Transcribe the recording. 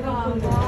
내려간 거.